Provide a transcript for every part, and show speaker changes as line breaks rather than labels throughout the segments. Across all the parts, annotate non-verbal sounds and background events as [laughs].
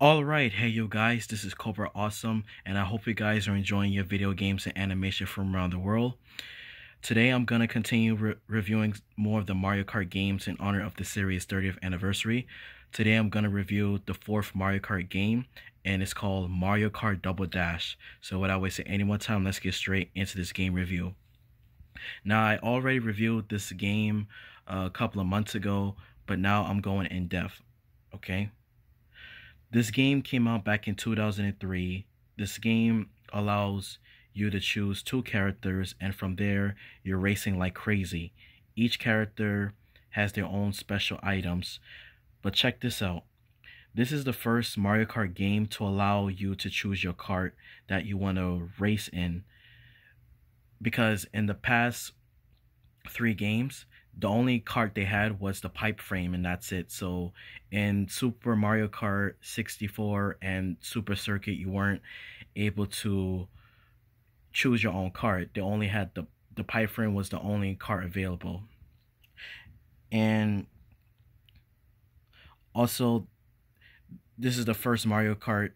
Alright, hey you guys, this is Colbert Awesome, and I hope you guys are enjoying your video games and animation from around the world. Today I'm going to continue re reviewing more of the Mario Kart games in honor of the series 30th anniversary. Today I'm going to review the fourth Mario Kart game, and it's called Mario Kart Double Dash. So without wasting any more time, let's get straight into this game review. Now, I already reviewed this game a couple of months ago, but now I'm going in depth, okay? This game came out back in 2003. This game allows you to choose two characters, and from there, you're racing like crazy. Each character has their own special items. But check this out. This is the first Mario Kart game to allow you to choose your kart that you want to race in. Because in the past three games, the only kart they had was the pipe frame and that's it. So in super mario kart 64 and super circuit you weren't able to choose your own kart they only had the the pipe frame was the only kart available. And also this is the first mario kart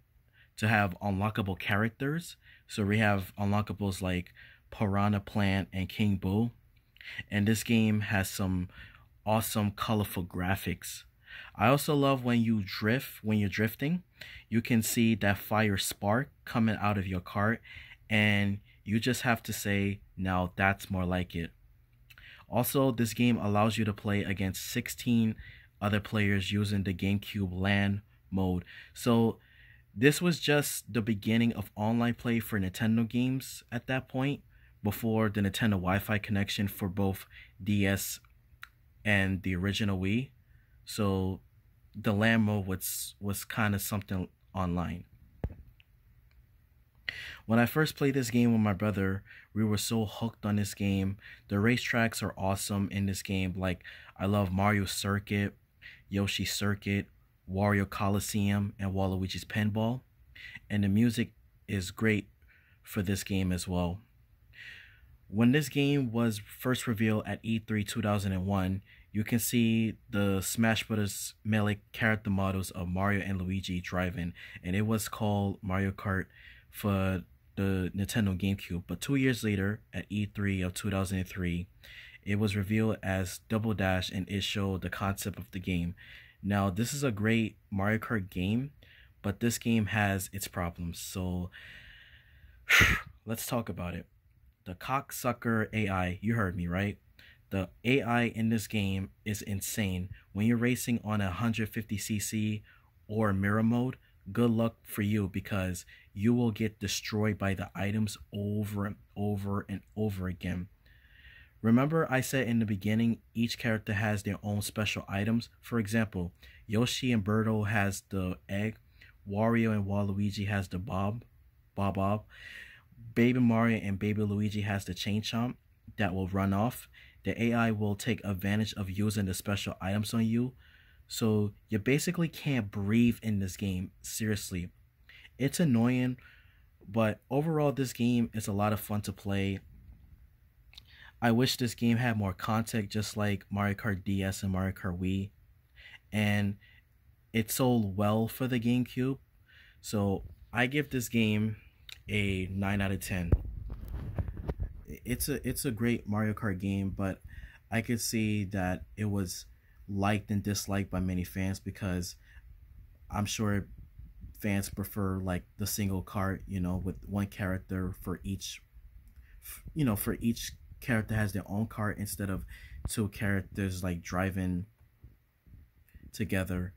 to have unlockable characters. So we have unlockables like piranha plant and king boo and this game has some awesome colorful graphics. I also love when you drift, when you're drifting, you can see that fire spark coming out of your cart and you just have to say, now that's more like it. Also, this game allows you to play against 16 other players using the GameCube LAN mode. So this was just the beginning of online play for Nintendo games at that point before the Nintendo Wi-Fi connection for both DS and the original Wii. So the LAN mode was was kind of something online. When I first played this game with my brother, we were so hooked on this game. The racetracks are awesome in this game. Like I love Mario Circuit, Yoshi Circuit, Wario Coliseum, and Waluigi's Pinball. And the music is great for this game as well. When this game was first revealed at E3 2001, you can see the Smash Bros. Melee character models of Mario and Luigi driving, and it was called Mario Kart for the Nintendo GameCube. But two years later, at E3 of 2003, it was revealed as Double Dash and it showed the concept of the game. Now, this is a great Mario Kart game, but this game has its problems. So, [sighs] let's talk about it the cocksucker AI, you heard me, right? The AI in this game is insane. When you're racing on a 150cc or mirror mode, good luck for you because you will get destroyed by the items over and over and over again. Remember I said in the beginning each character has their own special items. For example, Yoshi and Birdo has the egg, Wario and Waluigi has the bob, bob bob. Baby Mario and Baby Luigi has the chain chomp that will run off. The AI will take advantage of using the special items on you. So you basically can't breathe in this game. Seriously. It's annoying, but overall this game is a lot of fun to play. I wish this game had more content just like Mario Kart DS and Mario Kart Wii. And it sold well for the GameCube. So I give this game a 9 out of 10 it's a it's a great mario kart game but i could see that it was liked and disliked by many fans because i'm sure fans prefer like the single cart, you know with one character for each you know for each character has their own cart instead of two characters like driving together.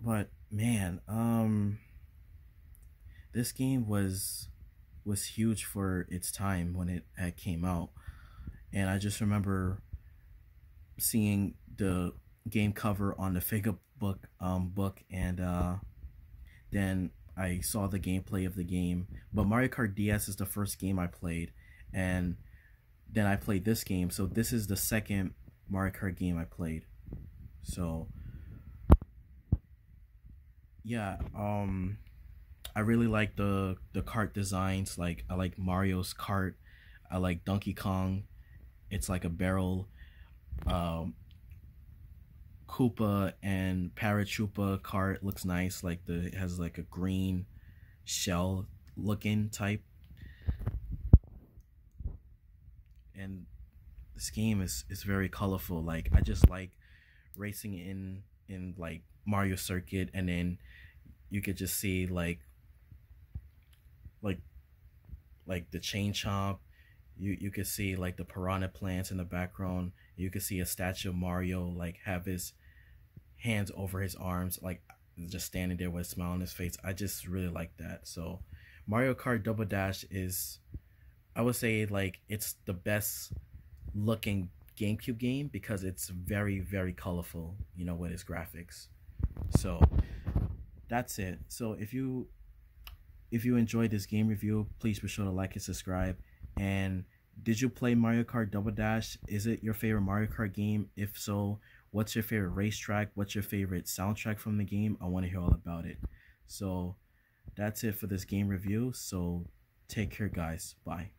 But man um this game was was huge for its time when it had came out. And i just remember seeing the game cover on the [laughs] figure book um book and uh then i saw the gameplay of the game. But mario kart ds is the first game i played and then i played this game. So this is the second mario kart game i played. So yeah um I really like the the kart designs. Like I like Mario's cart. I like Donkey Kong. It's like a barrel. Um, Koopa and Paratroopa cart looks nice. Like the it has like a green shell looking type. And this game is is very colorful. Like I just like racing in in like Mario Circuit and then you could just see like like like the chain chomp. You you could see like the piranha plants in the background. You could see a statue of mario like have his hands over his arms like just standing there with a smile on his face. I just really like that. So mario kart double dash is i would say like it's the best looking gamecube game because it's very very colorful you know with its graphics. So that's it. So if you if you enjoyed this game review please be sure to like and subscribe and did you play Mario Kart Double Dash? Is it your favorite Mario Kart game? If so, what's your favorite racetrack? What's your favorite soundtrack from the game? I want to hear all about it. So that's it for this game review. So take care, guys. Bye.